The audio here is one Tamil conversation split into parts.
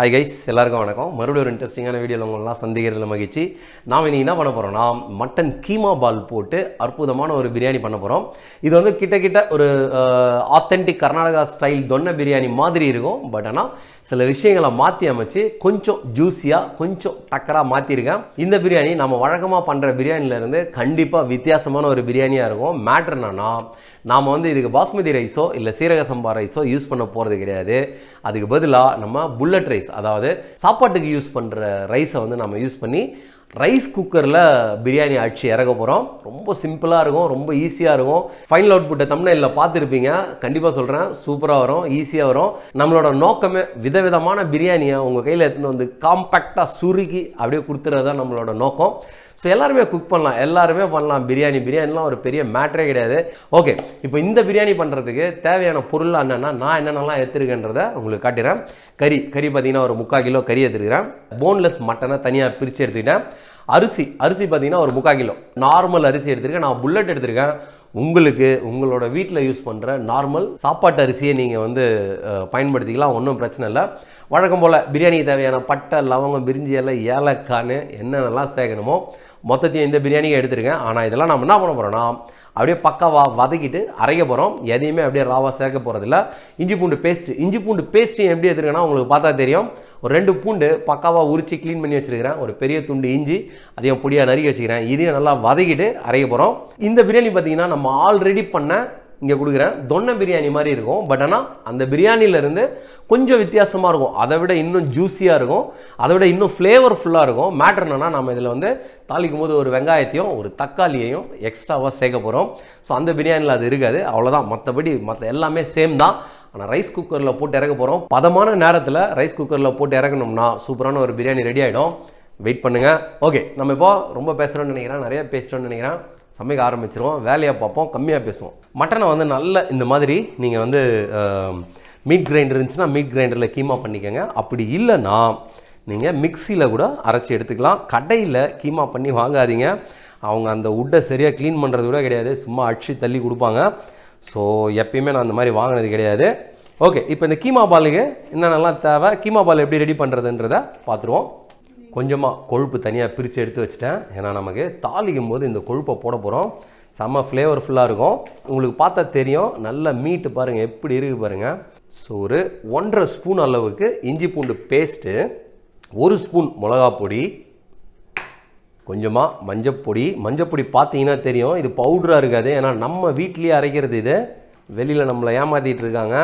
ஹாய் கைஸ் எல்லாருக்கும் வணக்கம். மறுபடியும் ஒரு இன்ட்ரெஸ்டிங்கான வீடியோவில் உங்களெலாம் சந்திக்கிறதுல மகிழ்ச்சி. நாம் இன்னைக்கு என்ன பண்ண போகிறோம்னா மட்டன் கீமா பால் போட்டு அற்புதமான ஒரு பிரியாணி பண்ண போகிறோம் இது வந்து கிட்ட கிட்ட ஒரு ஆத்தென்டிக் கர்நாடகா ஸ்டைல் தொன்ன பிரியாணி மாதிரி இருக்கும். பட் ஆனால் சில விஷயங்களை மாற்றி அமைச்சு கொஞ்சம் ஜூஸியாக கொஞ்சம் டக்கராக மாற்றிருக்கேன் இந்த பிரியாணி நம்ம வழக்கமாக பண்ணுற பிரியாணிலேருந்து கண்டிப்பாக வித்தியாசமான ஒரு பிரியாணியாக இருக்கும். மேட்ரு என்னன்னா நாம் வந்து இதுக்கு பாஸ்மதி ரைஸோ இல்லை சீரக சம்பா ரைஸோ யூஸ் பண்ண போகிறது கிடையாது. அதுக்கு பதிலாக நம்ம புல்லட் ரைஸ் அதாவது சாப்பாட்டுக்கு யூஸ் பண்ணுற ரைஸை வந்து நம்ம யூஸ் பண்ணி ரைஸ் குக்கரில் பிரியாணி ஆட்சி இறக்க போகிறோம் ரொம்ப சிம்பிளாக இருக்கும் ரொம்ப ஈஸியாக இருக்கும். ஃபைனல் அவுட்புட்டை தமிழில் பார்த்துருப்பீங்க. கண்டிப்பாக சொல்கிறேன் சூப்பராக வரும் ஈஸியாக வரும். நம்மளோட நோக்கமே விதவிதமான பிரியாணியை உங்கள் கையில் எடுத்துன்னு வந்து காம்பேக்டாக சுருக்கி அப்படியே கொடுத்துறது தான் நம்மளோட நோக்கம். ஸோ எல்லாருமே குக் பண்ணலாம் எல்லாருமே பண்ணலாம். பிரியாணி பிரியாணிலாம் ஒரு பெரிய மேட்ரே கிடையாது. ஓகே இப்போ இந்த பிரியாணி பண்ணுறதுக்கு தேவையான பொருள் என்னென்னா நான் என்னென்னலாம் எடுத்துருக்கேன்றதை உங்களுக்கு காட்டுறேன் கறி கறி பார்த்தீங்கன்னா ஒரு முக்கால் கிலோ கறி எடுத்துருக்கிறேன். போன்லெஸ் மட்டனை தனியாக பிரித்து எடுத்துக்கிட்டேன். அரிசி அரிசி பார்த்தீங்கன்னா ஒரு முக்கால் கிலோ. நார்மல் அரிசி எடுத்திருக்கேன். நான் புல்லட் எடுத்திருக்கேன். உங்களுக்கு உங்களோட வீட்டில் யூஸ் பண்ணுற நார்மல் சாப்பாட்டு அரிசியை நீங்கள் வந்து பயன்படுத்திக்கலாம். ஒன்றும் பிரச்சனை இல்லை. வழக்கம் போல் பிரியாணிக்கு தேவையான பட்டை லவங்கம் பிரிஞ்சி எல்லாம் ஏலக்கான்னு என்னென்னலாம் சேர்க்கணுமோ மொத்தத்தையும் இந்த பிரியாணியை எடுத்துருக்கேன். ஆனால் இதெல்லாம் நம்ம என்ன பண்ண போகிறோம்னா அப்படியே பக்காவாக வதக்கிட்டு அரைக்க போகிறோம் எதையுமே அப்படியே ராவாக சேர்க்க போகிறதில்ல இஞ்சி பூண்டு பேஸ்ட்டு இஞ்சி பூண்டு பேஸ்ட்டு எப்படி எடுத்துருக்கேன்னா உங்களுக்கு பார்த்தா தெரியும். ஒரு ரெண்டு பூண்டு பக்காவாக உரித்து க்ளீன் பண்ணி வச்சுருக்கிறேன். ஒரு பெரிய துண்டு இஞ்சி அதையும் பொடியாக நறுக்கி வச்சுக்கிறேன். இதையும் நல்லா வதக்கிட்டு அரைக்க போகிறோம் இந்த பிரியாணி பார்த்தீங்கன்னா நம்ம ஆல்ரெடி பண்ண இங்கே கொடுக்குறேன் தொன்ன பிரியாணி மாதிரி இருக்கும். பட் ஆனால் அந்த பிரியாணியிலேருந்து கொஞ்சம் வித்தியாசமாக இருக்கும். அதை விட இன்னும் ஜூஸியாக இருக்கும். அதை விட இன்னும் ஃப்ளேவர்ஃபுல்லாக இருக்கும். மேட்ரு என்னன்னா நம்ம இதில் வந்து தாளிக்கும் போது ஒரு வெங்காயத்தையும் ஒரு தக்காளியையும் எக்ஸ்ட்ராவாக சேர்க்க போகிறோம் ஸோ அந்த பிரியாணியில் அது இருக்காது. அவ்வளோதான் மற்றபடி மற்ற எல்லாமே சேம் தான். ஆனால் ரைஸ் குக்கரில் போட்டு இறக்க போகிறோம் பதமான நேரத்தில் ரைஸ் குக்கரில் போட்டு இறக்கணும்னா சூப்பரான ஒரு பிரியாணி ரெடி ஆகிடும் வெயிட் பண்ணுங்கள் ஓகே நம்ம இப்போ ரொம்ப பேசுகிறோன்னு நினைக்கிறேன். நிறைய பேசுகிறோன்னு நினைக்கிறேன். சமைக்க ஆரம்பிச்சிருவோம் வேலையாக பார்ப்போம் கம்மியாக பேசுவோம். மட்டனை வந்து நல்ல இந்த மாதிரி நீங்கள் வந்து மீட் கிரைண்டர் இருந்துச்சுன்னா மீட் கிரைண்டரில் கீமா பண்ணிக்கோங்க. அப்படி இல்லைன்னா நீங்கள் மிக்சியில் கூட அரைச்சி எடுத்துக்கலாம். கடையில் கீமா பண்ணி வாங்காதீங்க. அவங்க அந்த உட்டை சரியாக க்ளீன் பண்ணுறது கூட கிடையாது. சும்மா அடிச்சு தள்ளி கொடுப்பாங்க. ஸோ எப்பயுமே நான் அந்த மாதிரி வாங்கினது கிடையாது. ஓகே இப்போ இந்த கீமா பாலுக்கு என்னென்னலாம் தேவை? கீமா பால் எப்படி ரெடி பண்ணுறதுன்றதை பார்த்துருவோம். கொஞ்சமாக கொழுப்பு தனியாக பிரித்து எடுத்து வச்சுட்டேன். ஏன்னா நமக்கு தாளிக்கும் போது இந்த கொழுப்பை போட போகிறோம் செம்ம ஃப்ளேவர்ஃபுல்லாக இருக்கும். உங்களுக்கு பார்த்தா தெரியும். நல்ல மீட்டு பாருங்கள் எப்படி இருக்குது பாருங்கள் ஸோ ஒரு ஒன்றரை ஸ்பூன் அளவுக்கு இஞ்சி பூண்டு பேஸ்ட்டு ஒரு ஸ்பூன் மிளகா பொடி கொஞ்சமாக மஞ்சப்பொடி மஞ்சப்பொடி பார்த்தீங்கன்னா தெரியும். இது பவுடராக இருக்காது. ஏன்னா நம்ம வீட்லேயே அரைக்கிறது இது. வெளியில் நம்மளை ஏமாற்றிட்டு இருக்காங்க.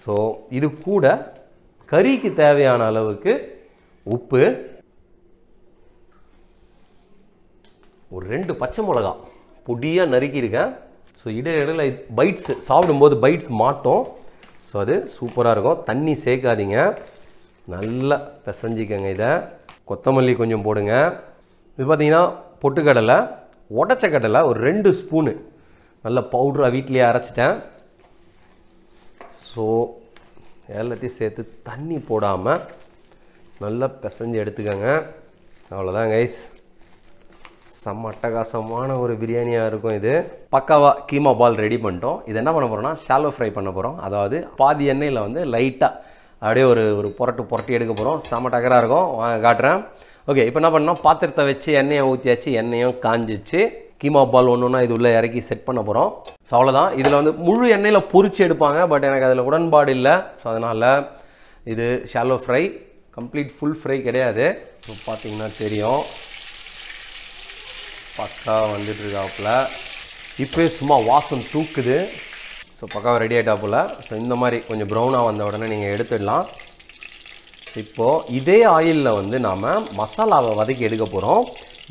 ஸோ இது கூட கறிக்கு தேவையான அளவுக்கு உப்பு ஒரு ரெண்டு பச்சை மிளகா. பொடியாக நறுக்கியிருக்கேன். ஸோ இடையில இடையில பைட்ஸ் சாப்பிடும்போது பைட்ஸ் மாட்டோம். ஸோ அது சூப்பராக இருக்கும். தண்ணி சேர்க்காதீங்க. நல்லா பிசைஞ்சிக்கங்க இதை. கொத்தமல்லி கொஞ்சம் போடுங்க. இது பார்த்தீங்கன்னா பொட்டுக்கடலை உடச்ச கடலை ஒரு ரெண்டு ஸ்பூனு நல்ல பவுடராக வீட்லேயே அரைச்சிட்டேன். ஸோ எல்லாத்தையும் சேர்த்து தண்ணி போடாமல் நல்லா பிசைஞ்சு எடுத்துக்கோங்க. அவ்வளோதான் கைஸ் செம்ம அட்டகாசமான ஒரு பிரியாணியாக இருக்கும் இது. பக்காவாக கீமா பால் ரெடி பண்ணிட்டோம். இது என்ன பண்ண போகிறோம்னா ஷாலோ ஃப்ரை பண்ண போகிறோம் அதாவது பாதி எண்ணெயில் வந்து லைட்டாக அப்படியே ஒரு ஒரு புரட்டு புரட்டி எடுக்க போகிறோம் செம்ம டக்கராக இருக்கும். காட்டுறேன். ஓகே இப்போ என்ன பண்ணோம்? பாத்திரத்தை வச்சு எண்ணெயை ஊற்றியாச்சு எண்ணெயும் காஞ்சிச்சு. கீமா பால் ஒன்று ஒன்றா இது உள்ளே இறக்கி செட் பண்ண போகிறோம் ஸோ அவ்வளோதான் இதில் வந்து முழு எண்ணெயில் பொறிச்சு எடுப்பாங்க. பட் எனக்கு அதில் உடன்பாடு இல்லை. ஸோ அதனால் இது shallow fry complete full fry கிடையாது. இப்போ பார்த்தீங்கன்னா தெரியும். பக்கா வந்துட்டு இருக்காப்புல இப்போயே சும்மா வாசம் தூக்குது. ஸோ பக்காவாக ரெடி ஆகிட்டாப்புல ஸோ இந்த மாதிரி கொஞ்சம் ப்ரௌனாக வந்த உடனே நீங்கள் எடுத்துடலாம். இப்போது இதே ஆயிலில் வந்து நாம் மசாலாவை வதக்கி எடுக்க போகிறோம்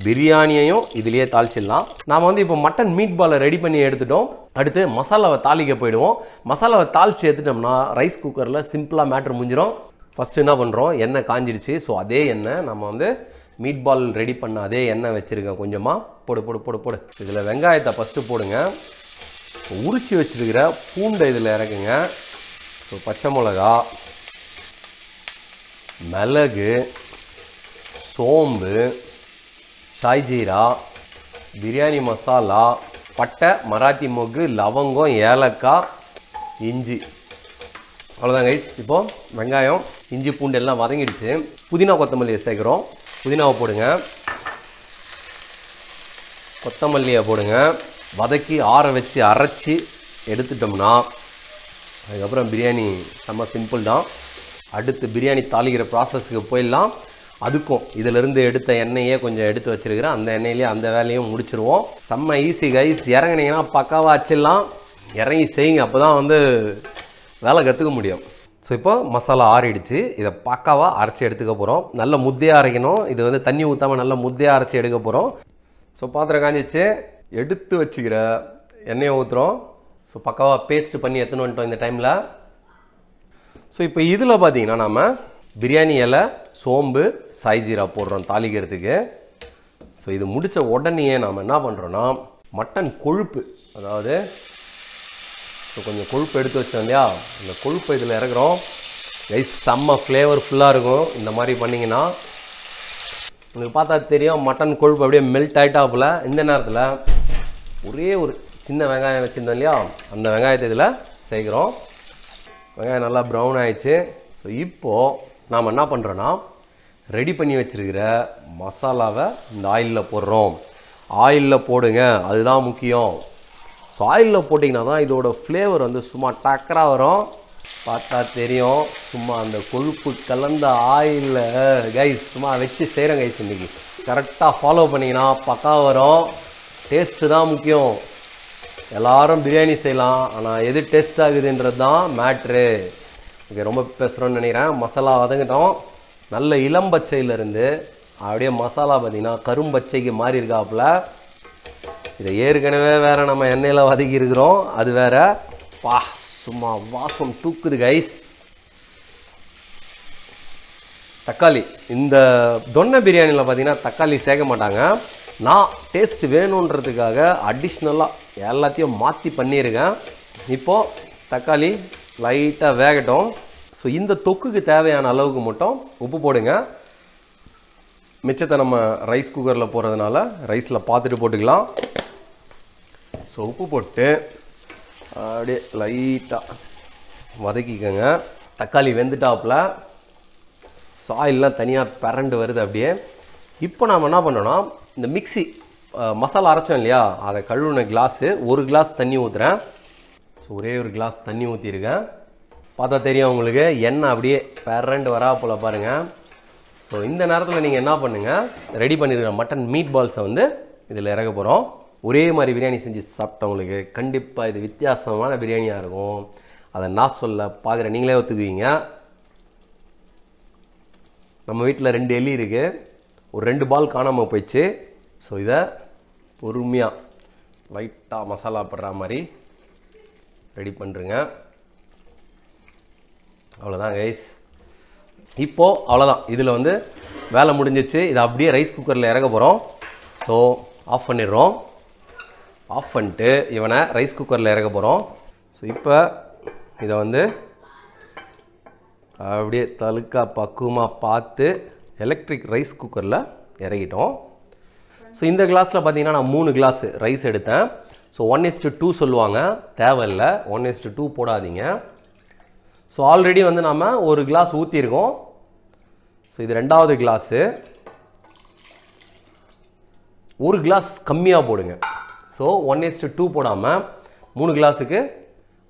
பிரியாணியையும் இதுலேயே தாளிச்சிடலாம். நாம் வந்து இப்போ மட்டன் மீட் பாலை ரெடி பண்ணி எடுத்துட்டோம். அடுத்து மசாலாவை தாளிக்க போயிடுவோம். மசாலாவை தாளித்து எடுத்துட்டோம்னா ரைஸ் குக்கரில் சிம்பிளாக மேட்ரு முடிஞ்சிடும் ஃபஸ்ட்டு என்ன பண்ணுறோம் எண்ணெய் காஞ்சிடுச்சு. ஸோ அதே எண்ணெய் நம்ம வந்து மீட் பால் ரெடி பண்ண அதே எண்ணெய் வச்சுருக்கேன் கொஞ்சமாக போடு போடு போடு போடு. இதில் வெங்காயத்தை ஃபஸ்ட்டு போடுங்க. உரிச்சு வச்சிருக்கிற பூண்டை இதில் இறக்குங்க. ஸோ பச்சை மிளகா மிளகு சோம்பு சாய்ஜீரா பிரியாணி மசாலா பட்டை மராத்தி மொக்கு லவங்கம் ஏலக்காய் இஞ்சி. அவ்வளோதான் கைஸ் இப்போது வெங்காயம் இஞ்சி பூண்டு எல்லாம் வதங்கிடுச்சு. புதினா கொத்தமல்லியை சேர்க்குறோம். புதினாவை போடுங்க. கொத்தமல்லியை போடுங்க. வதக்கி ஆற வச்சு அரைச்சி எடுத்துட்டோம்னா அதுக்கப்புறம் பிரியாணி செம்ம சிம்பிள் தான். அடுத்து பிரியாணி தாளிக்கிற ப்ராசஸ்க்கு போயிடலாம். அதுக்கும் இதிலிருந்து எடுத்த எண்ணெயே கொஞ்சம் எடுத்து வச்சுருக்கிறேன் அந்த எண்ணெயிலேயே அந்த வேலையும் முடிச்சிருவோம். செம்ம ஈஸி கைஸ் இறங்குனீங்கன்னா பக்காவாக வச்சிடலாம். இறங்கி செய்யுங்க. அப்போ தான் வந்து வேலை கற்றுக்க முடியும். ஸோ இப்போ மசாலா ஆறிடுச்சு. இதை பக்காவாக அரைச்சி எடுத்துக்க போகிறோம் நல்ல முத்தையாக அரைக்கணும். இது வந்து தண்ணி ஊற்றாமல் நல்ல முத்தையாக அரைச்சி எடுக்க போகிறோம் ஸோ பாத்திரம் காஞ்சிச்சு எடுத்து வச்சுக்கிற எண்ணெயை ஊற்றுறோம் ஸோ பக்காவாக பேஸ்ட் பண்ணி எடுத்துன்னு வந்துட்டோம் இந்த டைமில் ஸோ இப்போ இதில் பார்த்தீங்கன்னா நம்ம பிரியாணி இலை சோம்பு சாய் ஜீரா போடுறோம் தாளிக்கிறதுக்கு. ஸோ இது முடித்த உடனேயே நாம் என்ன பண்ணுறோன்னா மட்டன் கொழுப்பு அதாவது ஸோ கொஞ்சம் கொழுப்பு எடுத்து வச்சோம் இல்லையா? இந்த கொழுப்பை இதில் இறக்குறோம். ரைஸ் செம்ம ஃப்ளேவர்ஃபுல்லாக இருக்கும். இந்த மாதிரி பண்ணிங்கன்னா உங்களுக்கு பார்த்தா தெரியும் மட்டன் கொழுப்பு அப்படியே மெல்ட் ஆகிட்டாப்புல இந்த நேரத்தில் ஒரே ஒரு சின்ன வெங்காயம் வச்சுருந்தோம் இல்லையா? அந்த வெங்காயத்தை இதில் சேர்க்குறோம். வெங்காயம் நல்லா ப்ரௌன் ஆயிடுச்சு. ஸோ இப்போது நாம் என்ன பண்ணுறோன்னா ரெடி பண்ணி வச்சுருக்கிற மசாலாவை இந்த ஆயிலில் போடுறோம். ஆயிலில் போடுங்க. அதுதான் முக்கியம். சாயிலில் போட்டிங்கன்னா தான் இதோட ஃப்ளேவர் வந்து சும்மா டக்கராக வரும். பார்த்தா தெரியும். சும்மா அந்த கொழுப்பு கலந்த ஆயிலில் கைஸ் சும்மா வச்சு செய்கிறேன் கைஸ் இன்றைக்கி கரெக்டாக ஃபாலோ பண்ணிங்கன்னா பக்கா வரும். டேஸ்ட்டு தான் முக்கியம். எல்லாரும் பிரியாணி செய்யலாம். ஆனால் எது டேஸ்ட் ஆகுதுன்றது தான் மேட்ரு இங்கே ரொம்ப பேசுகிறோன்னு நினைக்கிறேன். மசாலா வதங்கிட்டோம். நல்ல இளம்பச்சையிலேருந்து அப்படியே மசாலா பார்த்தீங்கன்னா கரும்பச்சைக்கு மாறி இருக்காப்புல இதை ஏற்கனவே வேறு நம்ம எண்ணெயில் வதக்கி இருக்கிறோம். அது வேற பா சும்மா வாசம் தூக்குது கைஸ் தக்காளி. இந்த தொன்னை பிரியாணியில் பார்த்தீங்கன்னா தக்காளி சேர்க்க மாட்டாங்க. நான் டேஸ்ட் வேணுன்றதுக்காக அடிஷ்னலாக எல்லாத்தையும் மாற்றி பண்ணியிருக்கேன். இப்போது தக்காளி லைட்டாக வேகட்டும். ஸோ இந்த தொக்குக்கு தேவையான அளவுக்கு மட்டும் உப்பு போடுங்க. மிச்சத்தை நம்ம ரைஸ் குக்கரில் போடுறதுனால ரைஸில் பார்த்துட்டு போட்டுக்கலாம். ஸோ உப்பு போட்டு அப்படியே லைட்டாக வதக்கிக்கோங்க. தக்காளி வெந்துட்டாப்புல. சாயில்லாம் தனியாக பரண்டு வருது அப்படியே. இப்போ நாம் என்ன பண்ணோன்னா இந்த மிக்ஸி மசாலா அரைச்சோம் இல்லையா? அதை கழுவுன கிளாஸு ஒரு கிளாஸ் தண்ணி ஊற்றுறேன் ஸோ ஒரே ஒரு கிளாஸ் தண்ணி ஊற்றிருக்கேன் பார்த்தா தெரியும் உங்களுக்கு எண்ணெய் அப்படியே பரண்டு வரா போல் பாருங்கள் ஸோ இந்த நேரத்தில் நீங்கள் என்ன பண்ணுங்கள் ரெடி பண்ணியிருக்கிற மட்டன் மீட் பால்ஸை வந்து இதில் இறக்க போகிறோம் ஒரே மாதிரி பிரியாணி செஞ்சு சாப்பிட்டவங்களுக்கு கண்டிப்பாக இது வித்தியாசமான பிரியாணியாக இருக்கும். அதை நான் சொல்ல பார்க்குற நீங்களே ஒத்துக்குவீங்க. நம்ம வீட்டில் ரெண்டு எலி இருக்குது ஒரு ரெண்டு பால் காணாமல் போயிடுச்சு. ஸோ இதை பொறுமையாக லைட்டாக மசாலா படுற மாதிரி ரெடி பண்ணுறேங்க அவ்வளோதான் கைஸ் இப்போது அவ்வளோதான் இதில் வந்து வேலை முடிஞ்சிச்சு. இதை அப்படியே ரைஸ் குக்கரில் இறக்க போகிறோம் ஸோ ஆஃப் பண்ணிடுறோம். ஆஃப் பண்ணிட்டு இவனை ரைஸ் குக்கரில் இறக்க போகிறோம் ஸோ இப்போ இதை வந்து அப்படியே தழுக்கா பக்குவமாக பார்த்து எலக்ட்ரிக் ரைஸ் குக்கரில் இறக்கிட்டோம். ஸோ இந்த கிளாஸில் பார்த்தீங்கன்னா நான் மூணு கிளாஸ் ரைஸ் எடுத்தேன். So one is to two சொல்லுவாங்க. தேவையில்லை. ஒன் இஸ்டு டூ போடாதீங்க. ஸோ ஆல்ரெடி வந்து நம்ம ஒரு கிளாஸ் ஊற்றிருக்கோம் ஸோ இது ரெண்டாவது கிளாஸு ஒரு கிளாஸ் கம்மியாக போடுங்க. ஸோ ஒன் இஸ்ட்டு டூ போடாமல் மூணு கிளாஸுக்கு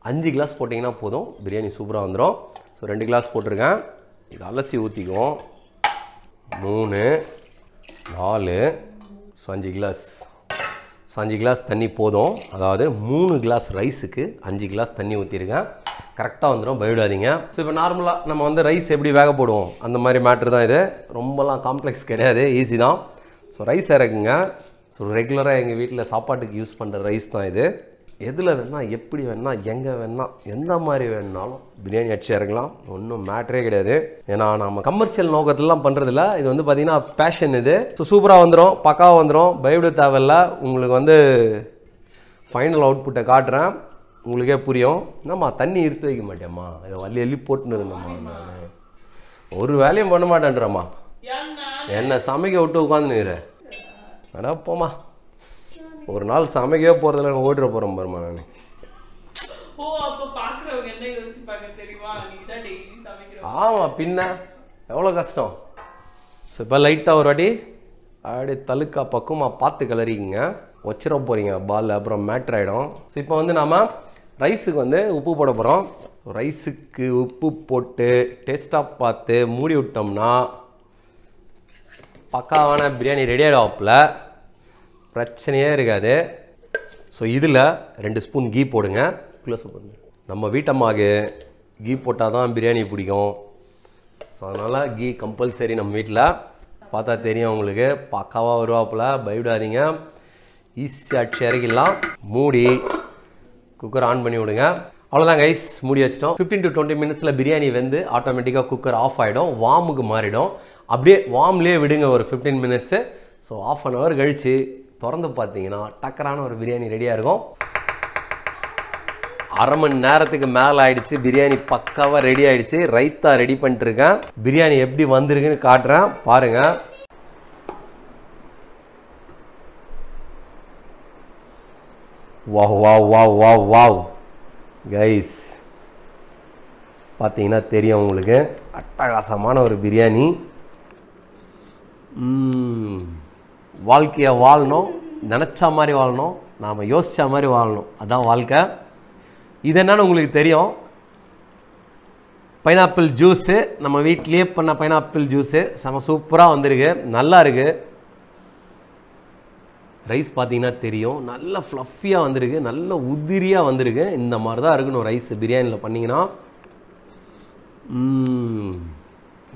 அஞ்சு கிளாஸ் போட்டிங்கன்னா போதும். பிரியாணி சூப்பராக வந்துடும் ஸோ ரெண்டு கிளாஸ் போட்டிருக்கேன். இது அலசி ஊற்றிக்குவோம் மூணு நாலு ஸோ அஞ்சு கிளாஸ். ஸோ அஞ்சு கிளாஸ் தண்ணி போதும். அதாவது மூணு கிளாஸ் ரைஸுக்கு அஞ்சு கிளாஸ் தண்ணி ஊற்றிருக்கேன் கரெக்டாக வந்துடும் பயவிடாதீங்க ஸோ இப்போ நார்மலாக நம்ம வந்து ரைஸ் எப்படி வேக போடுவோம்? அந்த மாதிரி மேட்ரு தான் இது. ரொம்பலாம் காம்ப்ளெக்ஸ் கிடையாது. ஈஸி தான். So rice இறக்குங்க. ஸோ ரெகுலராக எங்கள் வீட்டில் சாப்பாட்டுக்கு யூஸ் பண்ணுற ரைஸ் தான் இது. எதில் வேணால் எப்படி வேணால் எங்கே வேணால் எந்த மாதிரி வேணுனாலும் பிரியாணி அடிச்சு இறங்கலாம். ஒன்றும் மேட்ரே கிடையாது. ஏன்னா நம்ம கமர்ஷியல் நோக்கத்திலலாம் பண்ணுறதில்ல இது வந்து பார்த்திங்கன்னா பேஷன் இது. ஸோ சூப்பராக வந்துடும் பக்காவாக வந்துடும் பயப்பட தேவையில்ல. உங்களுக்கு வந்து ஃபைனல் அவுட்புட்டை காட்டுறேன். உங்களுக்கே புரியும். என்னம்மா தண்ணி இருத்து வைக்க மாட்டேம்மா இதை வள்ளி அள்ளி போட்டுன்னு இருந்தேம்மா நான். ஒரு வேலையும் பண்ண மாட்டேன்றம்மா. என்ன சமைக்க விட்டு உட்காந்துனுக்குற? அடா போம்மா. ஒரு நாள் சமைக்கவே போகிறதில்ல ஓட்டுற போகிறேன் பாருமா நான். ஆமாம் பின்ன. எவ்வளோ கஷ்டம்? இப்போ லைட்டாக ஒரு வாட்டி. அப்படியே தலுக்கா பக்கமாக பார்த்து கிளறிங்க வச்சிட போகிறீங்க பால் அப்புறம் மேட்ரு ஆகிடும் ஸோ இப்போ வந்து நாம ரைஸுக்கு வந்து உப்பு போட போகிறோம் ரைஸுக்கு உப்பு போட்டு டேஸ்ட்டாக பார்த்து மூடி விட்டோம்னா பக்காவான பிரியாணி ரெடி ஆகிடாப்பில் பிரச்சனையே இருக்காது. ஸோ இதில் ரெண்டு ஸ்பூன் கீ போடுங்க. க்ளோஸ் பண்ணுங்க. நம்ம வீட்டம்மாவுக்கு கீ போட்டால் தான் பிரியாணி பிடிக்கும். ஸோ அதனால் கீ கம்பல்சரி நம்ம வீட்டில் பார்த்தா தெரியும் உங்களுக்கு. பக்காவாக வருவாப்புல. பயப்படாதீங்க. ஈஸியாக இறக்கிடலாம். மூடி குக்கர் ஆன் பண்ணி விடுங்க. அவ்வளோதான் கைஸ் மூடி வச்சிட்டோம். ஃபிஃப்டின் டு டுவெண்ட்டி மினிட்ஸில் பிரியாணி வந்து ஆட்டோமேட்டிக்காக குக்கர் ஆஃப் ஆகிடும் வார்முக்கு மாறிடும். அப்படியே வார்ம்லேயே விடுங்க ஒரு fifteen minutes so half an hour கழித்து திறந்து பார்த்தீங்கன்னா டக்கரான ஒரு பிரியாணி ரெடியாக இருக்கும். அரை மணி நேரத்துக்கு மேலே ஆயிடுச்சு. பிரியாணி பக்காவாக ரெடி ஆயிடுச்சு. ரைத்தா ரெடி பண்ணிட்டுருக்கேன் பிரியாணி எப்படி வந்திருக்குன்னு காட்டுறேன். பாருங்கள் wow wow wow wow wow. Guys பார்த்தீங்கன்னா தெரியும் உங்களுக்கு. அட்டகாசமான ஒரு பிரியாணி. வாழ்க்கையை வாழணும். நினச்ச மாதிரி வாழணும். நாம் யோசித்த மாதிரி வாழணும். அதுதான் வாழ்க்கை. இது என்னன்னு உங்களுக்கு தெரியும். பைனாப்பிள் ஜூஸு நம்ம வீட்லேயே பண்ண பைனாப்பிள் ஜூஸு செம சூப்பராக வந்திருக்கு. நல்லா இருக்குது ரைஸ் பார்த்தீங்கன்னா தெரியும். நல்லா ஃப்ளஃபியாக வந்திருக்கு. நல்ல உதிரியாக வந்திருக்கு. இந்த மாதிரி தான் இருக்கணும் ரைஸ் பிரியாணியில் பண்ணிங்கன்னா.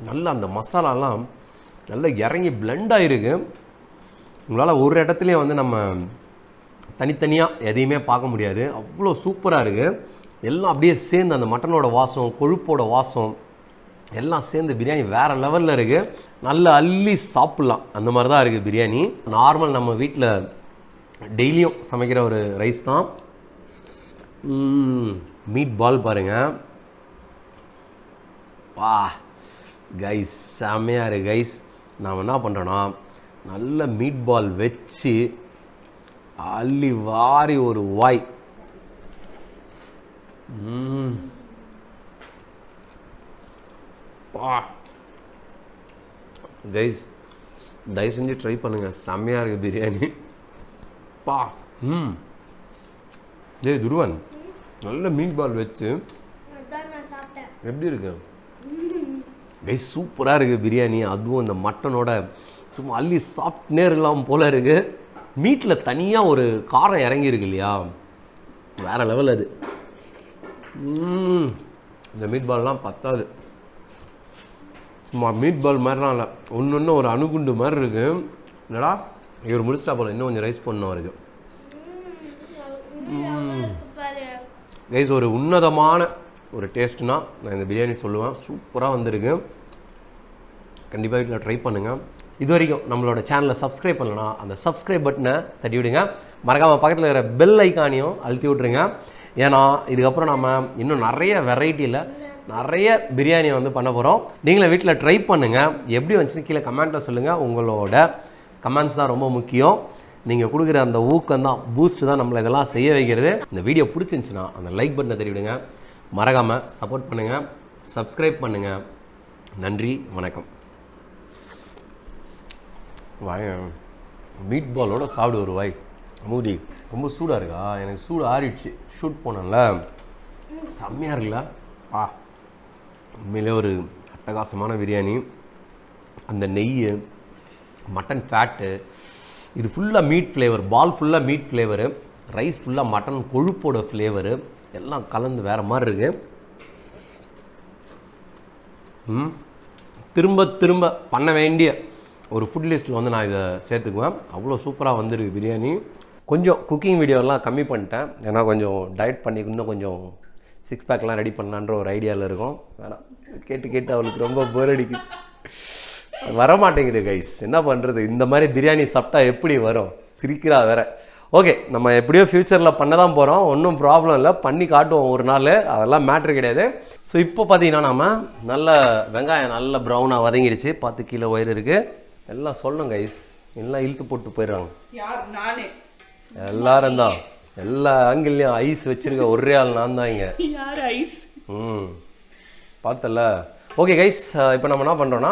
நல்லா அந்த மசாலாலாம் நல்லா இறங்கி blend ஆகிருக்கு உங்களால் ஒரு இடத்துலையும் வந்து நம்ம தனித்தனியாக எதையுமே பார்க்க முடியாது. அவ்வளோ சூப்பராக இருக்குது எல்லாம் அப்படியே சேர்ந்து அந்த மட்டனோட வாசம் கொழுப்போட வாசம் எல்லாம் சேர்ந்து பிரியாணி வேறு லெவலில் இருக்குது நல்லா அள்ளி சாப்பிட்லாம். அந்த மாதிரி தான் இருக்குது பிரியாணி. நார்மல் நம்ம வீட்டில் டெய்லியும் சமைக்கிற ஒரு ரைஸ் தான். மீட் பால் பாருங்கள் வா கைஸ் செம்மையாக இருக்கு கைஸ் நாம் என்ன பண்ணுறோன்னா நல்ல மீட் பால் வச்சு அள்ளி வாரி ஒரு வாய். கைஸ் தயவு செஞ்சு ட்ரை பண்ணுங்கள் செம்மையாக இருக்குது பிரியாணி. பா ம். டேய் துருவன். நல்ல மீட் பால் வச்சு. அதான் நான் சாப்பிட்டேன். எப்படி இருக்கு? கைஸ் சூப்பராக இருக்குது பிரியாணி. அதுவும் இந்த மட்டனோட சும்மா அள்ளி சாப்பிட்னே இருக்கலாம் போல இருக்கு. மீட்டில் தனியாக ஒரு காரம் இறங்கி இருக்கு இல்லையா? வேற லெவல் அது. ம், இந்த மீட் பால்லாம் பத்தாது. மீட் பால் மாதிரிலாம் இல்லை. ஒன்று ஒன்று ஒரு அணுகுண்டு மாதிரி இருக்கு. என்னடா? இவர் முடிச்சிட்டா போல. இன்னும் கொஞ்சம் ரைஸ் பண்ணணும் அவருக்கு. கைஸ் ஒரு உன்னதமான ஒரு டேஸ்ட்னா நான் இந்த பிரியாணி சொல்லுவேன். சூப்பராக வந்திருக்கு. கண்டிப்பாக வீட்டில் ட்ரை பண்ணுங்கள் இது வரைக்கும் நம்மளோட சேனலை சப்ஸ்கிரைப் பண்ணலனா அந்த சப்ஸ்கிரைப் பட்டனை தட்டி விடுங்க. மறக்காமல் பக்கத்தில் இருக்கிற பெல் ஐக்கானையும் அழுத்தி விட்ருங்க ஏன்னா இதுக்கப்புறம் நம்ம இன்னும் நிறைய வெரைட்டியில் நிறைய பிரியாணியை வந்து பண்ண போகிறோம் நீங்களும் வீட்டில் ட்ரை பண்ணுங்கள் எப்படி வந்துச்சுன்னு கீழே கமெண்ட்டில் சொல்லுங்கள் உங்களோட கமெண்ட்ஸ் தான் ரொம்ப முக்கியம். நீங்கள் கொடுக்குற அந்த ஊக்கம் தான் பூஸ்ட் தான் நம்மளை இதெல்லாம் செய்ய வைக்கிறது. இந்த வீடியோ பிடிச்சிருந்துச்சுன்னா அந்த லைக் பட்டனை தெரிவிடுங்க மறக்காமல் சப்போர்ட் பண்ணுங்கள் சப்ஸ்கிரைப் பண்ணுங்கள் நன்றி வணக்கம். வாய் மீட் பாலோட சாப்பிடு ஒரு வாய். மூடி ரொம்ப சூடாக இருக்கா? எனக்கு சூடு ஆறிடுச்சு. ஷூட் போனேன்ல. செம்மையாக இருக்குல்ல? ஆ உண்மையிலே ஒரு அட்டகாசமான பிரியாணி. அந்த நெய் மட்டன் ஃபேட்டு இது ஃபுல்லாக மீட் ஃப்ளேவர் பால் ஃபுல்லாக மீட் ஃப்ளேவரு ரைஸ் ஃபுல்லாக மட்டன் கொழுப்போட ஃப்ளேவரு எல்லாம் கலந்து வேறு மாதிரி இருக்கு. ம். திரும்ப திரும்ப பண்ண வேண்டிய ஒரு ஃபுட் லிஸ்ட்டில் வந்து நான் இதை சேர்த்துக்குவேன். அவ்வளோ சூப்பராக வந்திருக்கு பிரியாணி. கொஞ்சம் குக்கிங் வீடியோலாம் கம்மி பண்ணிட்டேன். ஏன்னா கொஞ்சம் டயட் பண்ணி இன்னும் கொஞ்சம் சிக்ஸ் பேக்லாம் ரெடி பண்ணலான்ற ஒரு ஐடியாவில் இருக்கும். வேணாம். கேட்டு கேட்டு அவளுக்கு ரொம்ப போர் அடிக்குது. வரமாட்டேங்குது கைஸ் என்ன பண்ணுறது இந்த மாதிரி பிரியாணி சாப்பிட்டா எப்படி வரும்? சிரிக்கிறா வேற. ஓகே நம்ம எப்படியோ ஃப்யூச்சரில் பண்ண தான் போகிறோம் ஒன்றும் ப்ராப்ளம் இல்லை. பண்ணி காட்டுவோம் ஒரு நாள். அதெல்லாம் மேட்ரு கிடையாது. ஸோ இப்போ பார்த்தீங்கன்னா நம்ம நல்ல வெங்காயம் நல்ல ப்ரௌனாக வதங்கிடுச்சு. பத்து கிலோ ஒயர் இருக்குது எல்லாம் சொல்லணும் கைஸ் எல்லாம் இழுத்து போட்டு போயிடுறாங்க. எல்லாரும் தான் எல்லா ஆங்கிள்லையும் ஐஸ் வச்சிருக்க ஒரே ஆள் நான் தான் இங்கே. யார் ஐஸ்? ம். பார்த்தல. ஓகே கைஸ் இப்போ நம்ம என்ன பண்ணுறோன்னா